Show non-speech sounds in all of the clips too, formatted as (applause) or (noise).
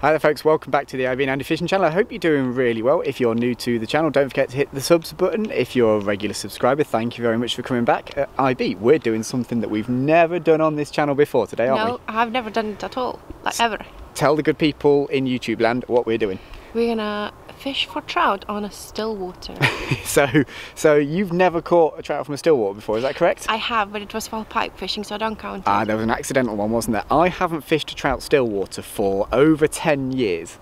Hi there folks, welcome back to the IB and Andy Fishing channel. I hope you're doing really well. If you're new to the channel, don't forget to hit the subs button. If you're a regular subscriber, thank you very much for coming back. At IB, we're doing something that we've never done on this channel before today, aren't No, I've never done it at all, like ever. Tell the good people in YouTube land what we're doing. We're gonna fish for trout on a still water. (laughs) So, so you've never caught a trout from a still water before, is that correct? I have, but it was for pike fishing, so I don't count it. Ah, there was an accidental one, wasn't there? I haven't fished a trout still water for over 10 years.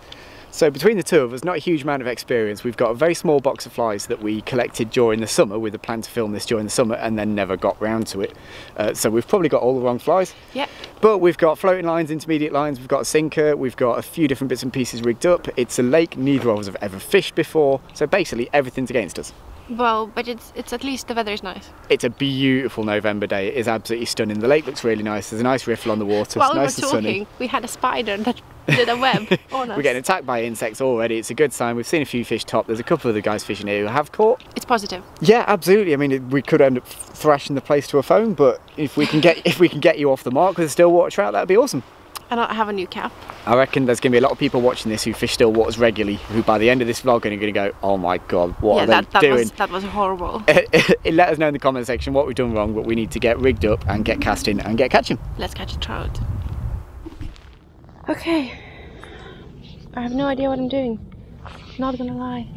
So between the two of us, not a huge amount of experience. We've got a very small box of flies that we collected during the summer with a plan to film this during the summer and then never got round to it. Uh, so we've probably got all the wrong flies. Yep. But we've got floating lines, intermediate lines, we've got a sinker, we've got a few different bits and pieces rigged up. It's a lake neither of us have ever fished before. So basically everything's against us. Well, but it's it's at least the weather is nice. It's a beautiful November day. It is absolutely stunning. The lake looks really nice. There's a nice riffle on the water. While it's we were nice and sunny. talking, we had a spider that did a web (laughs) on us. We're getting attacked by insects already. It's a good sign. We've seen a few fish top. There's a couple of the guys fishing here who have caught. It's positive. Yeah, absolutely. I mean, it, we could end up thrashing the place to a foam, but if we can get (laughs) if we can get you off the mark with a still water trout, that'd be awesome. And I have a new cap. I reckon there's going to be a lot of people watching this who fish still waters regularly, who by the end of this vlog are going to go, "Oh my god, what yeah, are that, they that doing?" was that was horrible. (laughs) Let us know in the comment section what we've done wrong, but we need to get rigged up and get casting and get catching. Let's catch a trout. Okay. I have no idea what I'm doing. Not gonna lie.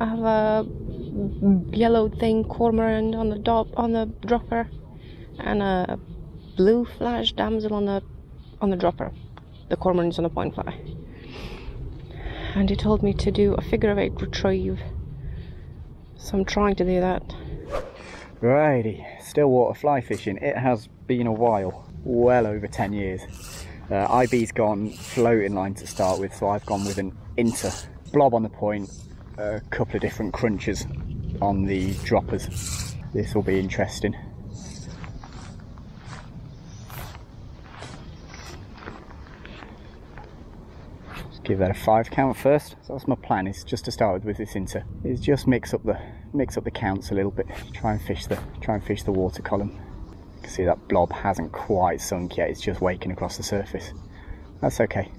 I have a yellow thing cormorant on the dop on the dropper and a blue flash damsel on the on the dropper. The cormorants on the point fly. And he told me to do a figure of eight retrieve. So I'm trying to do that. Righty, still water fly fishing. It has been a while, well over 10 years. Uh, IB's gone floating line to start with, so I've gone with an inter. Blob on the point, a couple of different crunchers on the droppers. This will be interesting. Just give that a five count first. So that's my plan. Is just to start with with this inter. Is just mix up the mix up the counts a little bit. Try and fish the try and fish the water column. You can see that blob hasn't quite sunk yet. It's just waking across the surface. That's okay.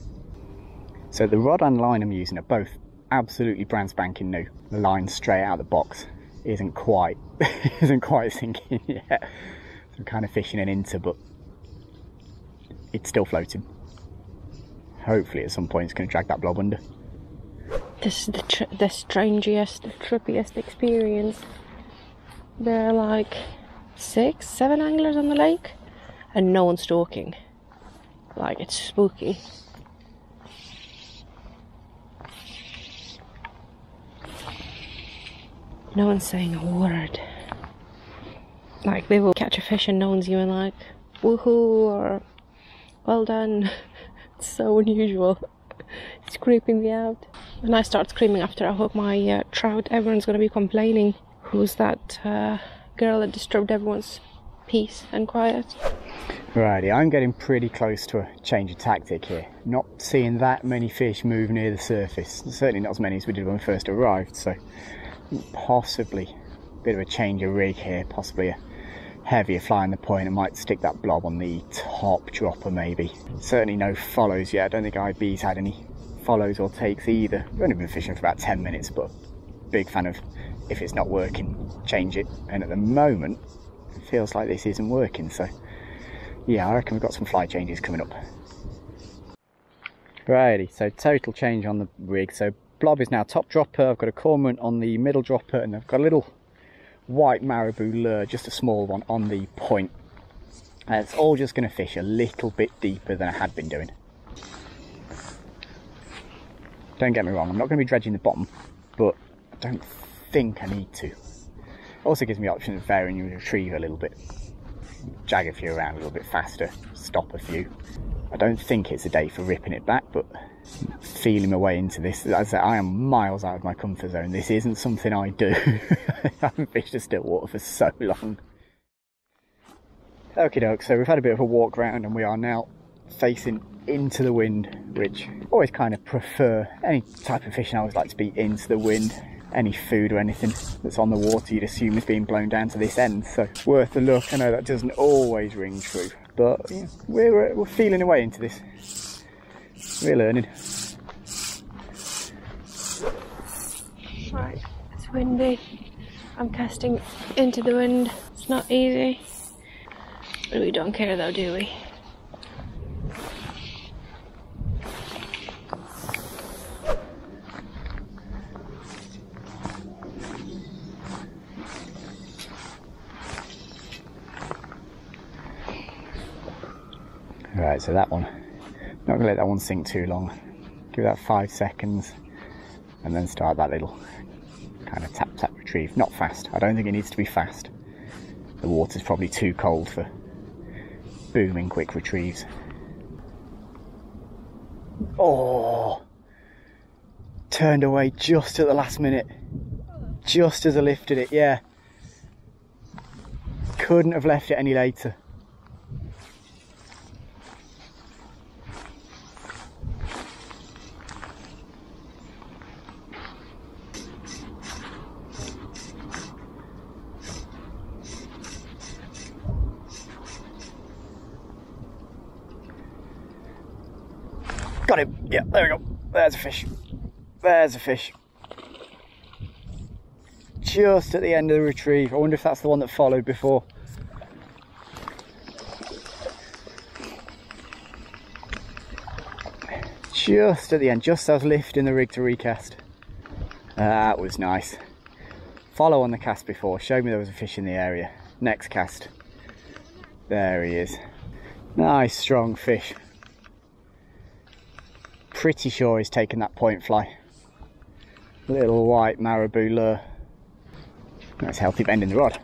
So the rod and line I'm using are both absolutely brand spanking new. The line straight out of the box isn't quite (laughs) isn't quite sinking (laughs) yet. So I'm kind of fishing an inter, but it's still floating. Hopefully, at some point, it's going to drag that blob under. This is the tr- the strangest, the trippiest experience. There are like six, seven anglers on the lake, and no one's talking. Like it's spooky. No one's saying a word. Like they will catch a fish and no one's even like woohoo or well done. (laughs) It's so unusual. (laughs) It's creeping me out. When I start screaming after I hook my uh, trout, everyone's gonna be complaining. Who's that uh, girl that disturbed everyone's peace and quiet? Righty, I'm getting pretty close to a change of tactic here. Not seeing that many fish move near the surface. Certainly not as many as we did when we first arrived, so possibly a bit of a change of rig here, possibly a heavier fly on the point. I might stick that blob on the top dropper maybe. Certainly no follows yet. I don't think IB's had any follows or takes either. We've only been fishing for about 10 minutes, but big fan of if it's not working, change it. And at the moment, it feels like this isn't working, so yeah, I reckon we've got some fly changes coming up. Righty, so total change on the rig. So blob is now top dropper. I've got a cormorant on the middle dropper, and I've got a little white marabou lure, just a small one on the point. And it's all just going to fish a little bit deeper than I had been doing. Don't get me wrong, I'm not going to be dredging the bottom, but I don't think I need to. Also gives me the option of varying your retrieve a little bit. Jag a few around a little bit faster, stop a few. I don't think it's a day for ripping it back, but feeling my way into this. As I say, I am miles out of my comfort zone. This isn't something I do. (laughs) I haven't fished a still water for so long. Okay, doke, so we've had a bit of a walk round and we are now facing into the wind, which I always kind of prefer. Any type of fishing I always like to be into the wind. Any food or anything that's on the water you'd assume is being blown down to this end, so worth a look. I know that doesn't always ring true, but yeah, we're, we're feeling our way into this. We're learning. Right, it's windy. I'm casting into the wind. It's not easy. But we don't care though, do we? Right, so that one, not gonna let that one sink too long. Give that five seconds and then start that little kind of tap tap retrieve. Not fast, I don't think it needs to be fast. The water's probably too cold for booming quick retrieves. Oh, turned away just at the last minute, just as I lifted it, yeah. Couldn't have left it any later. Got him. Yeah, there we go. There's a fish. There's a fish. Just at the end of the retrieve. I wonder if that's the one that followed before. Just at the end, just as I was lifting the rig to recast. That was nice. Follow on the cast before, showed me there was a fish in the area. Next cast. There he is. Nice strong fish pretty sure he's taken that point fly. Little white marabou lure. That's healthy bend in the rod.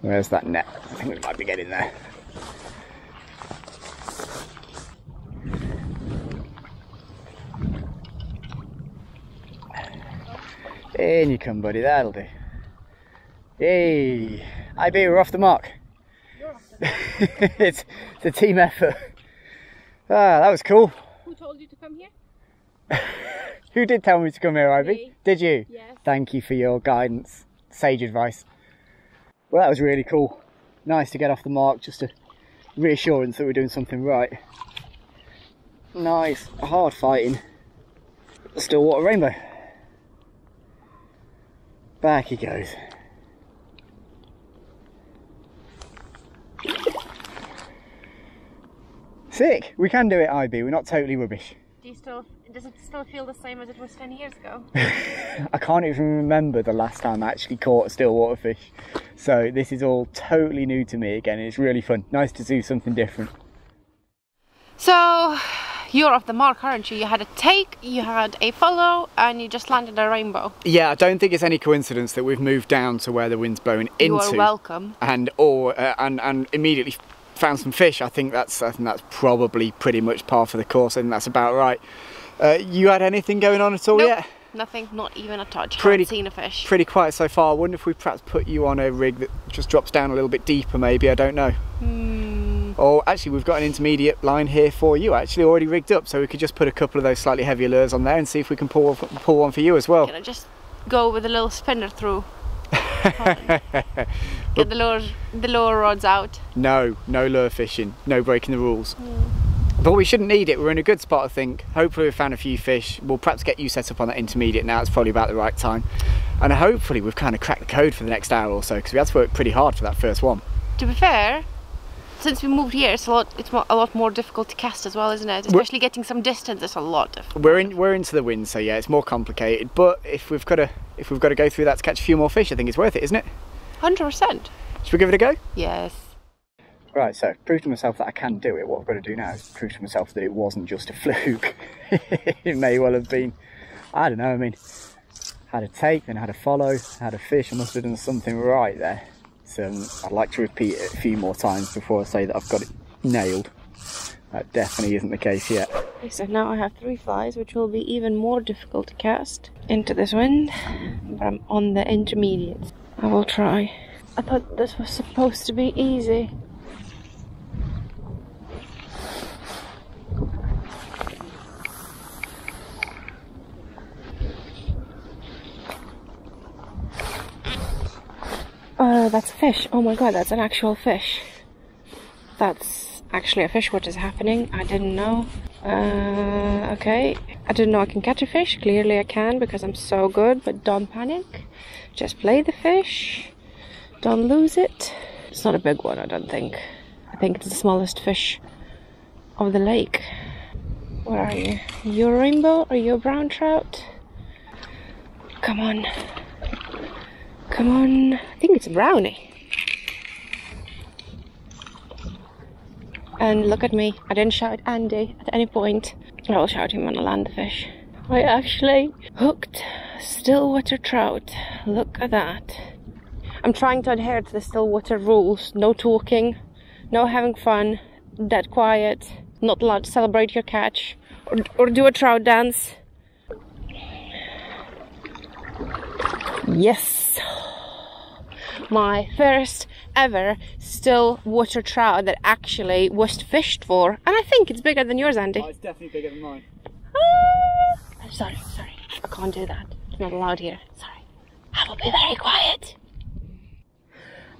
Where's that net? I think we might be getting there. In you come, buddy. That'll do. Hey, IB, we're off the mark. (laughs) it's, it's a team effort. Ah, that was cool. Who told you to come here? (laughs) Who did tell me to come here, IB? Me. Did you? Yes. Thank you for your guidance, sage advice. Well, that was really cool. Nice to get off the mark, just a reassurance that we're doing something right. Nice, hard fighting. Stillwater rainbow. Back he goes. Sick. We can do it, IB. We're not totally rubbish. Do you still? Does it still feel the same as it was ten years ago? (laughs) I can't even remember the last time I actually caught a stillwater fish. So this is all totally new to me again. It's really fun. Nice to do something different. So you're off the mark, aren't you? You had a take, you had a follow, and you just landed a rainbow. Yeah, I don't think it's any coincidence that we've moved down to where the wind's blowing You into, are welcome. and or uh, and and immediately found some fish. I think that's I think that's probably pretty much par for the course. I think that's about right. Uh, you had anything going on at all Nope. yet? Nothing, not even a touch. Pretty- Haven't seen a fish. Pretty quiet so far. I wonder if we perhaps put you on a rig that just drops down a little bit deeper, maybe. I don't know. Hmm. Or actually, we've got an intermediate line here for you, actually already rigged up, so we could just put a couple of those slightly heavier lures on there and see if we can pull pull one for you as well. Can I just go with a little spinner through? (laughs) Get the lure, the lure rods out. No, no lure fishing, no breaking the rules. But we shouldn't need it. We're in a good spot, I think. Hopefully, we've found a few fish. We'll perhaps get you set up on that intermediate now. It's probably about the right time. And hopefully, we've kind of cracked the code for the next hour or so because we had to work pretty hard for that first one. To be fair, since we moved here, it's a lot. It's a lot more difficult to cast as well, isn't it? Especially getting some distance is a lot difficult. We're in, we're into the wind, so yeah, it's more complicated. But if we've got to, if we've got to go through that to catch a few more fish, I think it's worth it, isn't it? Hundred percent. Should we give it a go? Yes. Right, so prove to myself that I can do it. What I've got to do now is prove to myself that it wasn't just a (laughs) fluke. (laughs) it may well have been. I don't know. I mean, had a take, then had a follow, had a fish. I must have done something right there. So um, I'd like to repeat it a few more times before I say that I've got it nailed. That definitely isn't the case yet. Okay, so now I have three flies, which will be even more difficult to cast into this wind. But I'm on the intermediates. I will try. I thought this was supposed to be easy. Oh, that's a fish. Oh my god, that's an actual fish. That's actually a fish. What is happening? I didn't know. Uh, okay. I didn't know I can catch a fish. Clearly I can because I'm so good, but don't panic. Just play the fish. Don't lose it. It's not a big one, I don't think. I think it's the smallest fish of the lake. Where are you? your rainbow? or your brown trout? Come on. Come on. I think it's a brownie. And look at me. I didn't shout Andy at any point. I will shout him when I land the fish. I actually hooked stillwater trout. Look at that. I'm trying to adhere to the stillwater rules. No talking, no having fun, dead quiet, not allowed to celebrate your catch, or, or do a trout dance. Yes! My first ever still water trout that actually was fished for. And I think it's bigger than yours, Andy. Oh, it's definitely bigger than mine. Ah, I'm sorry, sorry. I can't do that. It's not allowed here. Sorry. I will be very quiet.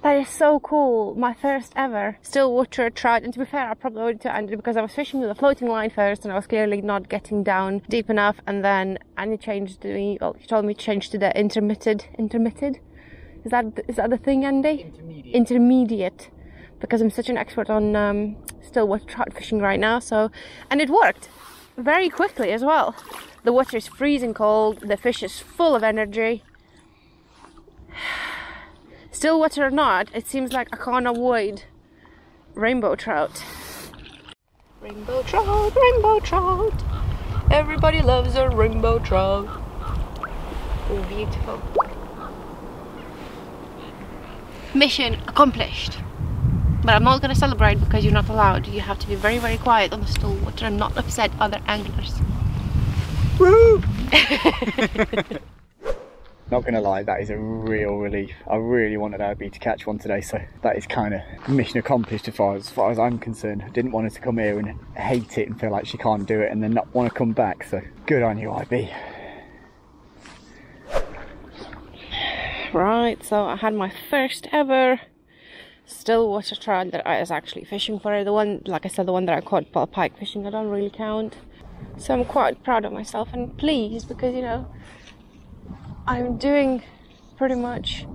That is so cool. My first ever still water trout. And to be fair, I probably owed it to Andy because I was fishing with a floating line first and I was clearly not getting down deep enough. And then Andy changed to me, well, he told me to change to the intermitted, intermitted. Is that, is that the thing, Andy? Intermediate. Intermediate. Because I'm such an expert on um, still water trout fishing right now. So, and it worked very quickly as well. The water is freezing cold. The fish is full of energy. (sighs) Still water or not, it seems like I can't avoid rainbow trout. Rainbow trout, rainbow trout. Everybody loves a rainbow trout. Oh, beautiful. Mission accomplished. But I'm not gonna celebrate because you're not allowed. You have to be very, very quiet on the still water and not upset other anglers. Woo! (laughs) Not gonna lie, that is a real relief. I really wanted Abby to catch one today, so that is kind of mission accomplished as far as, as far as I'm concerned. I didn't want her to come here and hate it and feel like she can't do it and then not want to come back. So good on you, IB. Right, so I had my first ever still water trout that I was actually fishing for. The one, like I said, the one that I caught while pike fishing, I don't really count. So I'm quite proud of myself and pleased because, you know, I'm doing pretty much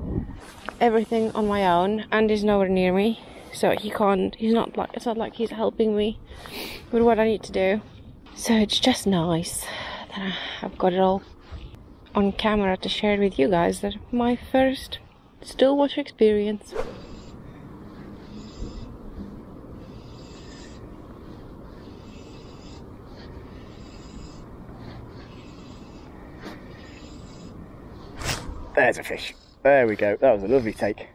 everything on my own. Andy's nowhere near me, so he can't, he's not like, it's not like he's helping me with what I need to do. So it's just nice that I've got it all on camera to share with you guys that my first still water experience. There's a fish. There we go. That was a lovely take.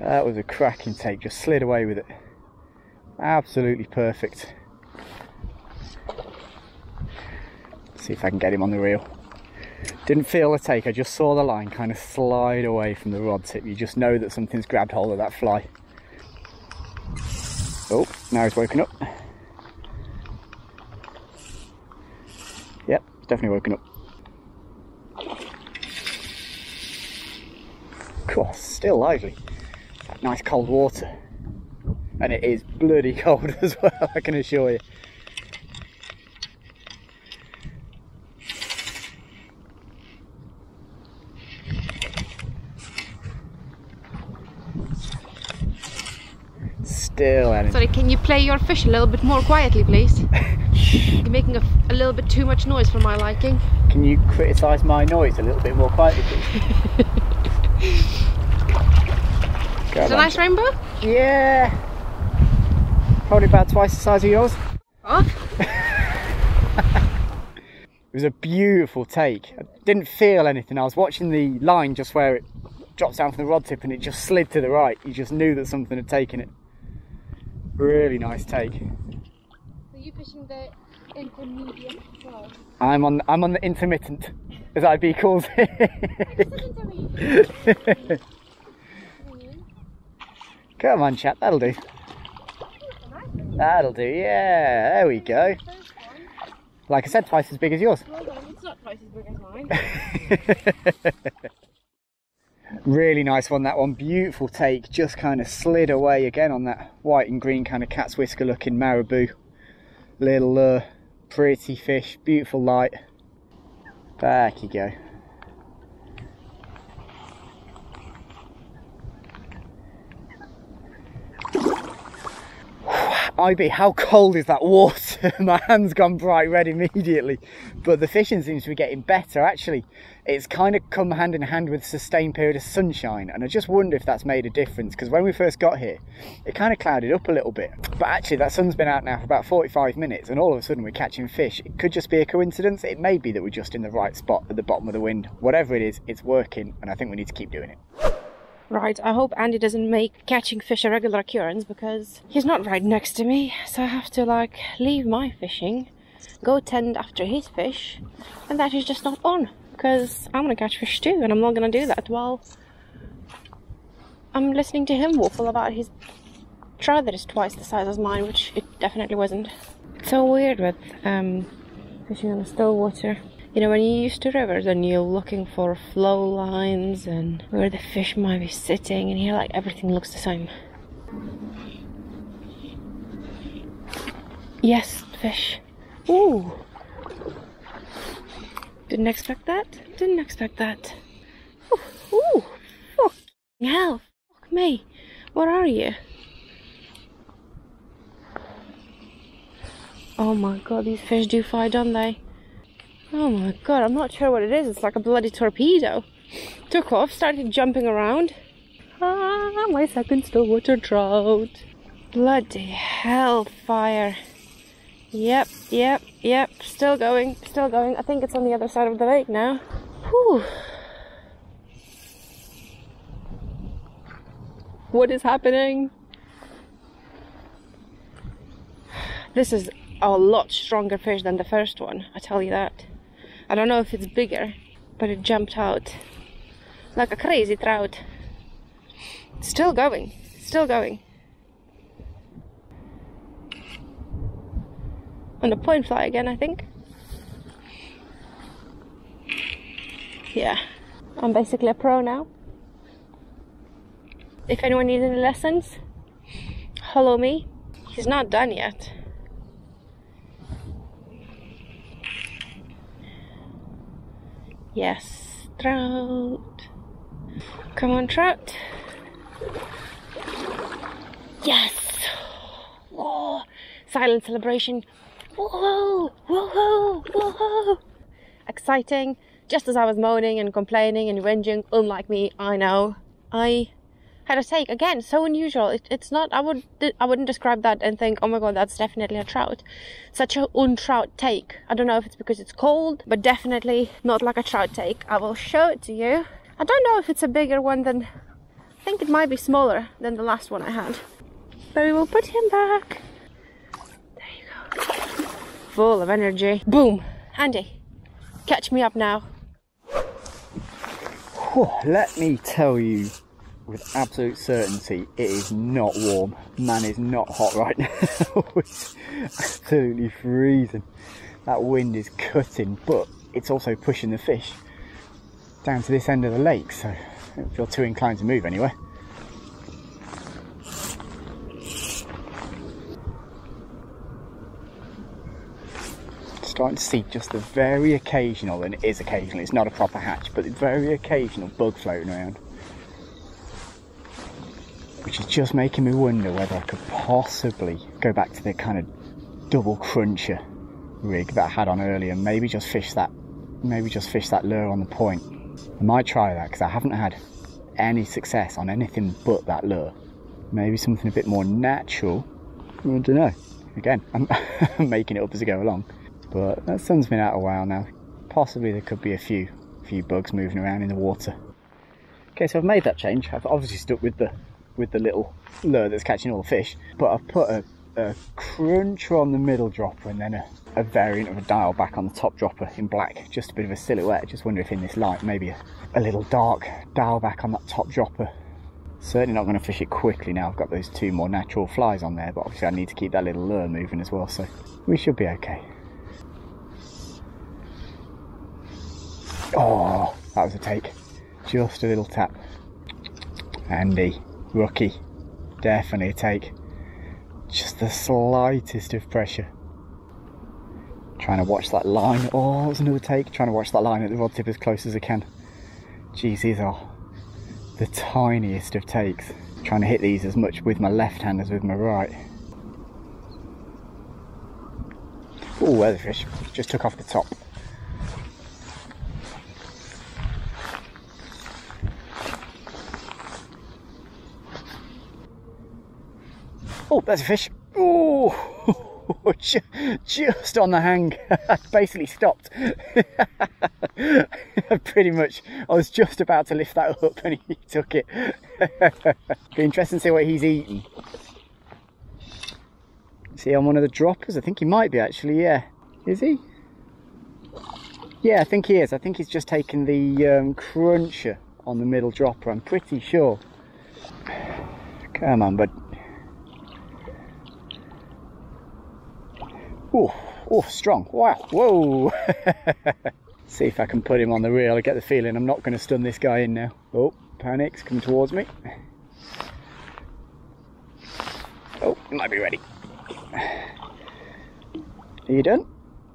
That was a cracking take. Just slid away with it. Absolutely perfect. See if I can get him on the reel. Didn't feel the take, I just saw the line kind of slide away from the rod tip. You just know that something's grabbed hold of that fly. Oh, now he's woken up. Yep, definitely woken up. Cool, still lively. That nice cold water. And it is bloody cold (laughs) as well, I can assure you. Still. Sorry, can you play your fish a little bit more quietly, please? (laughs) You're making a, a little bit too much noise for my liking. Can you criticise my noise a little bit more quietly, please? (laughs) Go Is it a nice rainbow? Yeah. Probably about twice the size of yours. Oh, (laughs) It was a beautiful take. I didn't feel anything. I was watching the line just where it drops down from the rod tip and it just slid to the right. You just knew that something had taken it. Really nice take. so you fishing the intermediate as well? I'm on I'm on the intermittent, as IB calls (laughs) it. Come on, chap, that'll do. That'll do, yeah, there we go. Like I said, twice as big as yours. Well done, it's not twice as big as mine. (laughs) Really nice one, that one. Beautiful take. Just kind of slid away again on that white and green kind of cat's whisker looking marabou. Little lure, pretty fish, beautiful light. Back you go. IB, how cold is that water? (laughs) My hand's gone bright red immediately. But the fishing seems to be getting better. Actually, it's kind of come hand in hand with sustained period of sunshine. And I just wonder if that's made a difference. Because when we first got here, it kind of clouded up a little bit. But actually, that sun's been out now for about 45 minutes. And all of a sudden, we're catching fish. It could just be a coincidence. It may be that we're just in the right spot at the bottom of the wind. Whatever it is, it's working. And I think we need to keep doing it. Right, I hope Andy doesn't make catching fish a regular occurrence because he's not right next to me, so I have to like leave my fishing, go tend after his fish, and that is just not on because I'm gonna catch fish too, and I'm not gonna do that while I'm listening to him waffle about his trout that is twice the size as mine, which it definitely wasn't. It's so weird with um, fishing on the still water. You know, when you're used to rivers and you're looking for flow lines and where the fish might be sitting, and here, like, everything looks the same. Yes, fish. Ooh. Didn't expect that. Didn't expect that. Ooh, ooh. Fuck hell. Fuck me. Where are you? Oh my god, these fish do fight, don't they? Oh my god, I'm not sure what it is. It's like a bloody torpedo. Took off, started jumping around. Ah, my second stillwater trout. Bloody hellfire. Yep, yep, yep. Still going, still going. I think it's on the other side of the lake now. Whew. What is happening? This is a lot stronger fish than the first one, I tell you that. I don't know if it's bigger, but it jumped out like a crazy trout. Still going, still going. On the point fly again, I think. Yeah, I'm basically a pro now. If anyone needs any lessons, follow me. He's not done yet. Yes, trout. Come on, trout. Yes. Whoa. Silent celebration. Whoa, whoa, whoa. Exciting. Just as I was moaning and complaining and whinging, unlike me, I know. I had a take again so unusual. It, it's not i would i wouldn't describe that and think oh my god that's definitely a trout. Such a untrout take. I don't know if it's because it's cold but definitely not like a trout take. I will show it to you. I don't know if it's a bigger one than i think it might be smaller than the last one i had. But we will put him back. There you go. Full of energy. Boom. Andy catch me up now. Whew, let me tell you with absolute certainty it is not warm. Man is not hot right (laughs) now. it's absolutely freezing. That wind is cutting, but it's also pushing the fish down to this end of the lake, so I don't feel too inclined to move anyway. Starting to see just the very occasional, and it is occasional, it's not a proper hatch, but the very occasional bug floating around which is just making me wonder whether I could possibly go back to the kind of double cruncher rig that I had on earlier and maybe just fish that maybe just fish that lure on the point. I might try that because I haven't had any success on anything but that lure. Maybe something a bit more natural. I don't know. Again, (laughs) I'm, making it up as I go along. But that sun's been out a while now. Possibly there could be a few few bugs moving around in the water. Okay, so I've made that change. I've obviously stuck with the with the little lure that's catching all the fish. But I've put a, a cruncher on the middle dropper and then a, a, variant of a diawl bach on the top dropper in black. Just a bit of a silhouette. Just wonder if in this light maybe a, a little dark diawl bach on that top dropper. Certainly not going to fish it quickly now. I've got those two more natural flies on there, but obviously I need to keep that little lure moving as well, so we should be okay. Oh, that was a take. Just a little tap. Andy, rookie, definitely take. Just the slightest of pressure. Trying to watch that line. Oh, was another take. Trying to watch that line at the rod tip as close as I can. Geez, these are the tiniest of takes. Trying to hit these as much with my left hand as with my right. Oh, there's a fish. Just took off the top. Oh, there's a fish. Oh, (laughs) just on the hang. (laughs) Basically stopped. (laughs) Pretty much. I was just about to lift that up and he took it. Be interesting to see what he's eating. See on one of the droppers? I think he might be actually, yeah. Is he? Yeah, I think he is. I think he's just taken the um, cruncher on the middle dropper, I'm pretty sure. Come on, bud. Oh, oh, strong. Wow, whoa. (laughs) See if I can put him on the reel. I get the feeling I'm not going to stun this guy in now. Oh, panic's coming towards me. Oh, might be ready. Are you done?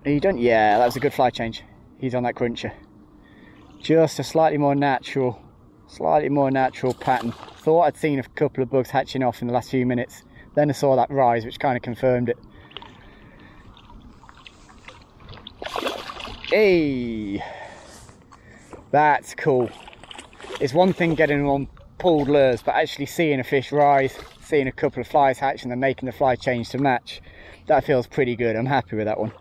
Are you done? Yeah, that was a good fly change. He's on that cruncher. Just a slightly more natural, slightly more natural pattern. Thought I'd seen a couple of bugs hatching off in the last few minutes. Then I saw that rise, which kind of confirmed it. Hey, that's cool. It's one thing getting on pulled lures, but actually seeing a fish rise, seeing a couple of flies hatch and then making the fly change to match, that feels pretty good. I'm happy with that one.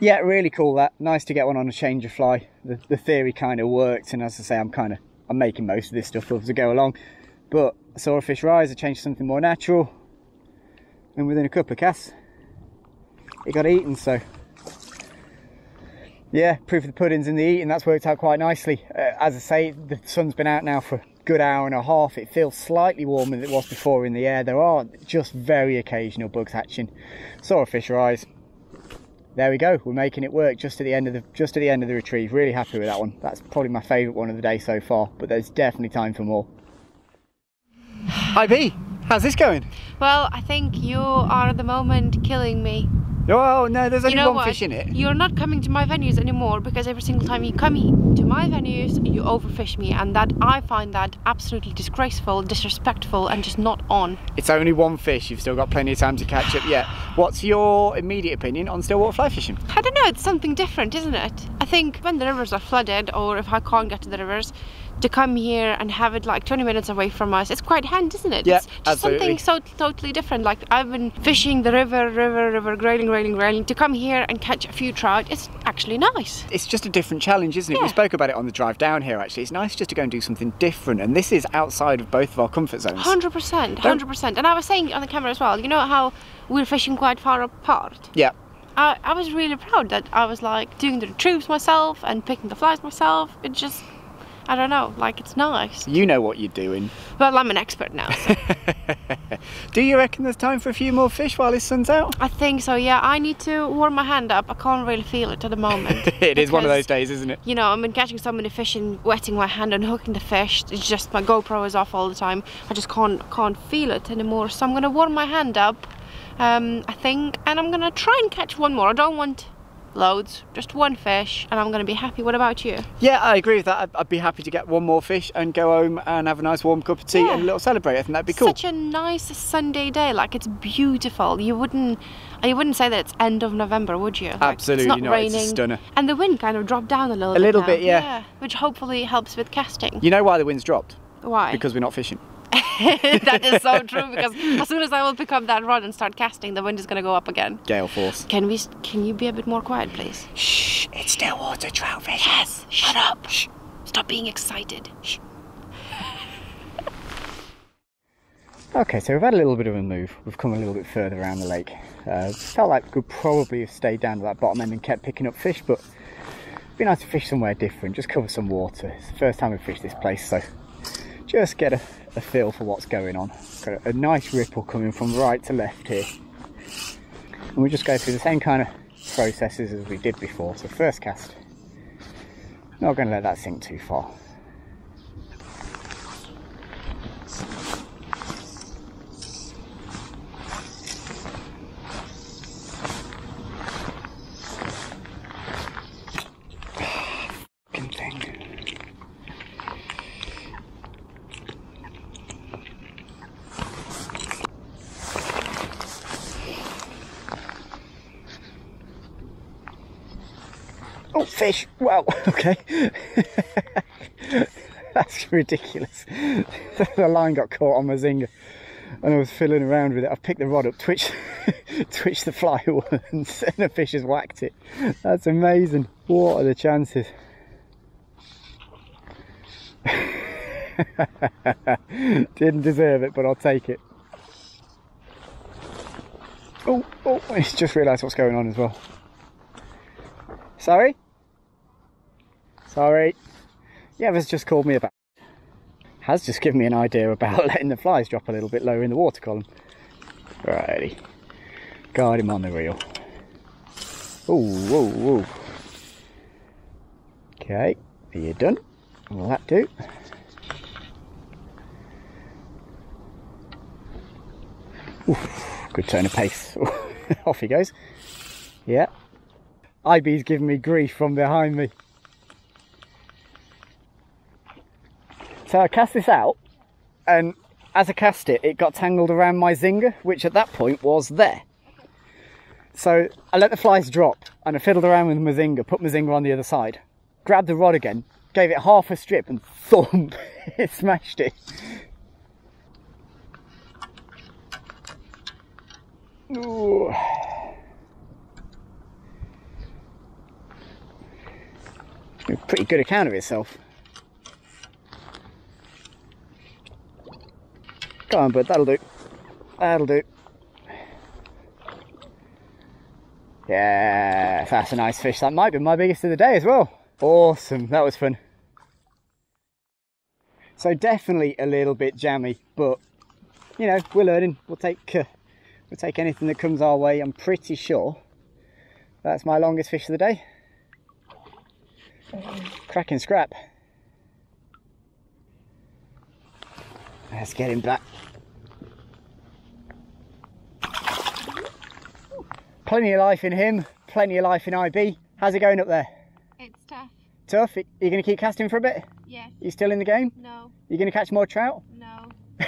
Yeah, really cool that. Nice to get one on a change of fly. The, the theory kind of worked, and as I say, I'm kind of I'm making most of this stuff up as I go along. But I saw a fish rise, I changed something more natural, and within a couple of casts, it got eaten. So yeah, proof of the pudding's in the eating. That's worked out quite nicely. Uh, as I say, the sun's been out now for a good hour and a half. It feels slightly warmer than it was before in the air. There are just very occasional bugs hatching. Saw a fish rise. There we go. We're making it work just at the end of the just at the end of the retrieve. Really happy with that one. That's probably my favourite one of the day so far. But there's definitely time for more. Hi B, how's this going? Well, I think you are at the moment killing me. Oh no, there's only you know one what? fish in it. You're not coming to my venues anymore because every single time you come to my venues, you overfish me, and that I find that absolutely disgraceful, disrespectful, and just not on. It's only one fish. You've still got plenty of time to catch up yet. What's your immediate opinion on stillwater fly fishing? I don't know. It's something different, isn't it? I think when the rivers are flooded, or if I can't get to the rivers, to come here and have it like 20 minutes away from us, it's quite handy, isn't it? Yeah, it's just absolutely. something so totally different. Like I've been fishing the river, river, river, grayling, grayling, grayling. To come here and catch a few trout, it's actually nice. It's just a different challenge, isn't it? We spoke about it on the drive down here. Actually, it's nice just to go and do something different. And this is outside of both of our comfort zones. Hundred percent, hundred percent. And I was saying on the camera as well. You know how we're fishing quite far apart. Yeah. I, I was really proud that I was like doing the retrieves myself and picking the flies myself. It just, I don't know, like it's nice. You know what you're doing. Well, I'm an expert now. so (laughs) Do you reckon there's time for a few more fish while this sun's out? I think so. Yeah, I need to warm my hand up. I can't really feel it at the moment. (laughs) it is one of those days, isn't it? You know, I've been catching so many fish and wetting my hand and hooking the fish. It's just my GoPro is off all the time. I just can't can't feel it anymore. So I'm gonna warm my hand up. Um, I think, and I'm gonna try and catch one more. I don't want loads, just one fish, and I'm gonna be happy. What about you? Yeah, I agree with that. I'd, I'd be happy to get one more fish and go home and have a nice warm cup of tea Yeah. and a little celebrate. I think that'd be cool. Such a nice Sunday day. Like it's beautiful. You wouldn't, you wouldn't say that it's end of November, would you? Like, Absolutely it's not not. It's a raining, stunner. and the wind kind of dropped down a little. A bit little now. bit, yeah. which hopefully helps with casting. You know why the wind's dropped? Why? Because we're not fishing. (laughs) that is so true. Because as soon as I will pick up that rod and start casting, the wind is gonna go up again. Gale force. Can we? Can you be a bit more quiet, please? Shh, it's still water trout fish. Yes. Shut up. Shh. Stop being excited. Shh. Okay, so we've had a little bit of a move. We've come a little bit further around the lake. Uh, felt like we could probably have stayed down to that bottom end and kept picking up fish, but it'd be nice to fish somewhere different, just cover some water. It's the first time we've fished this place, so just get a, a feel for what's going on. Got a, nice ripple coming from right to left here. And we just go through the same kind of processes as we did before. So first cast, not going to let that sink too far. fish. Well, okay. (laughs) That's ridiculous. (laughs) the line got caught on my zinger and I was fiddling around with it. I picked the rod up, twitched, (laughs) twitched the fly once, and the fish has whacked it. That's amazing. What are the chances? Didn't deserve it, but I'll take it. Oh, oh, I just realised what's going on as well. Sorry? Sorry. Yeah, has just called me about. Has just given me an idea about (laughs) letting the flies drop a little bit lower in the water column. Righty. Guard him on the reel. Oh, whoa, whoa. Okay, are you done? Will that do? Oof, good turn of pace. (laughs) Off he goes. Yeah. IB's giving me grief from behind me. So I cast this out, and as I cast it, it got tangled around my zinger, which at that point was there. So I let the flies drop, and I fiddled around with my zinger, put my zinger on the other side, grabbed the rod again, gave it half a strip, and (laughs) thump, it smashed it. Ooh. Pretty good account of itself. Go on, bud, that'll do. That'll do. Yeah, that's a nice fish. That might be my biggest of the day as well. Awesome, that was fun. So definitely a little bit jammy, but you know, we're learning. We'll take uh, we'll take anything that comes our way. I'm pretty sure that's my longest fish of the day. Cracking scrap. Let's get him back. Plenty of life in him, plenty of life in IB. How's it going up there? It's tough. Tough? Are you going to keep casting for a bit? Yes. You still in the game? No. You going to catch more trout? No. (laughs)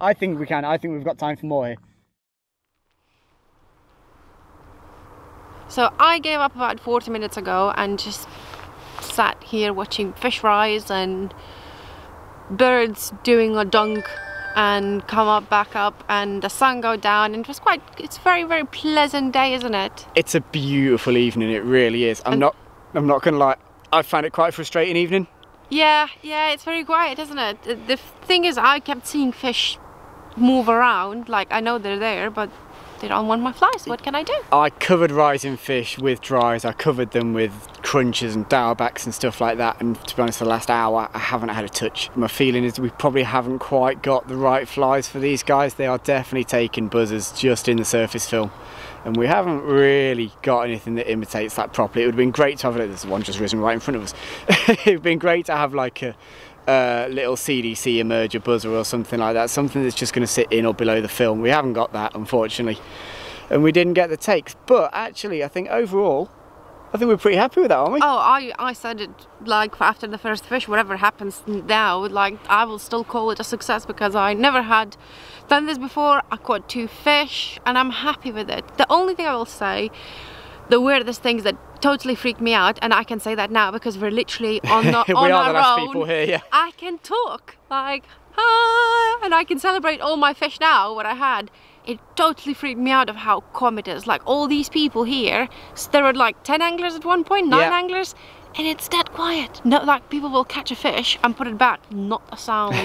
I think we can. I think we've got time for more here. So I gave up about 40 minutes ago and just sat here watching fish rise and birds doing a dunk and come up back up and the sun go down and it was quite it's a very very pleasant day isn't it It's a beautiful evening. It really is. I'm And- not. I'm not going to lie. I found it quite a frustrating evening. yeah yeah it's very quiet isn't it the thing is i kept seeing fish move around like i know they're there but they don't want my flies what can i do I covered rising fish with dries. I covered them with crunchers and diawl bachs and stuff like that. And to be honest, the last hour I haven't had a touch. My feeling is we probably haven't quite got the right flies for these guys. They are definitely taking buzzers just in the surface film. And we haven't really got anything that imitates that properly. It would have been great to have there's one just risen right in front of us. (laughs) it would have been great to have like a little CDC emerger buzzer or something like that, something that's just going to sit in or below the film. We haven't got that, unfortunately, and we didn't get the takes. But actually, I think overall, I think we're pretty happy with that, aren't we? Oh, I, I said it like after the first fish, whatever happens now, like I will still call it a success because I never had done this before. I caught two fish and I'm happy with it. The only thing I will say, the weirdest things that totally freaked me out, and I can say that now because we're literally (laughs) on, the, we on are our the last own. people here, yeah. I can talk like ah, and I can celebrate all my fish now. What I had, it totally freaked me out of how calm it is. Like all these people here, s- there were like ten anglers at one point, nine Yeah. anglers, and it's dead quiet. No, like people will catch a fish and put it back, not a sound.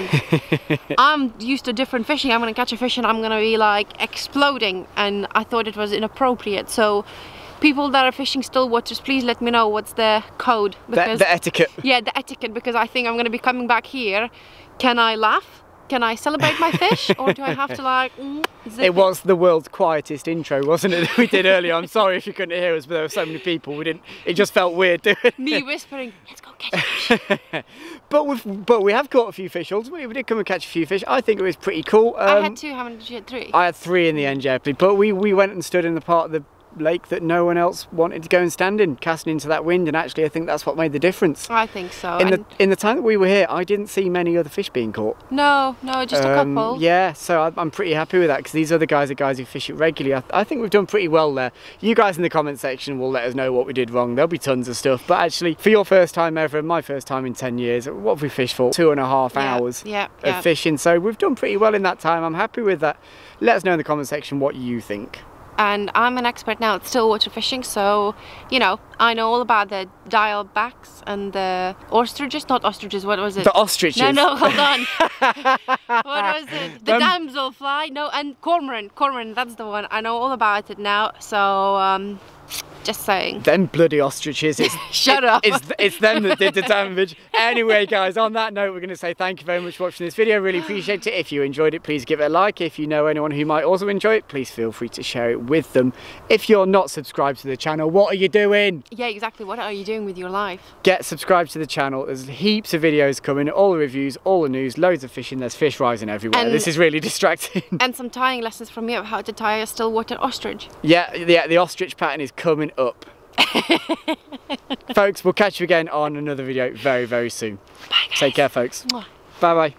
(laughs) I'm used to different fishing. I'm gonna catch a fish and I'm gonna be like exploding, and I thought it was inappropriate. So. People that are fishing still waters, please let me know what's the code The, the etiquette. yeah, the etiquette because I think I'm gonna be coming back here. Can I laugh? Can I celebrate my fish, or do I have to like? (laughs) Mm, It was the world's quietest intro, wasn't it? That we did earlier. I'm sorry if you couldn't hear us, but there were so many people. We didn't. It just felt weird doing. Me whispering, "Let's go catch fish." (laughs) but we've but we have caught a few fish ultimately. We did come and catch a few fish. I think it was pretty cool. I Um, had two. How many did you get? Three. I had three in the end, yeah. But we, we went and stood in the part of the lake that no one else wanted to go and stand in, casting into that wind. And actually, I think that's what made the difference. I think so. In the in the time that we were here, I didn't see many other fish being caught. no, no, just a Um, couple. Yeah, so I'm pretty happy with that because these other guys are guys who fish it regularly. I, I think we've done pretty well there. You guys in the comment section will let us know what we did wrong. There'll be tons of stuff. But actually, for your first time ever, and my first time in 10 years, what have we fished for? Two and a half Yeah, hours yeah, of yeah. fishing. So we've done pretty well in that time. I'm happy with that. Let us know in the comment section what you think. And I'm an expert now at stillwater fishing, so you know I know all about the diawl bachs and the ostriches. Not ostriches. What was it? The ostriches. No, no, hold on. (laughs) what was it? The Um, damselfly. No, and cormorant. Cormorant. That's the one. I know all about it now. So um, just saying. Them bloody ostriches. It's, (laughs) Shut up. It's, it's them that did the damage. Anyway, guys, on that note, we're going to say thank you very much for watching this video. Really appreciate it. If you enjoyed it, please give it a like. If you know anyone who might also enjoy it, please feel free to share it with them. If you're not subscribed to the channel, what are you doing? Yeah, exactly. What are you doing with your life? Get subscribed to the channel. There's heaps of videos coming, all the reviews, all the news, loads of fishing. There's fish rising everywhere. And- this is really (laughs) distracting. And some tying lessons from me of how to tie a stillwater ostrich. yeah, yeah, the ostrich pattern is coming up. (laughs) folks, we'll catch you again on another video very, very soon. Bye, guys. Take care, folks. Bye bye.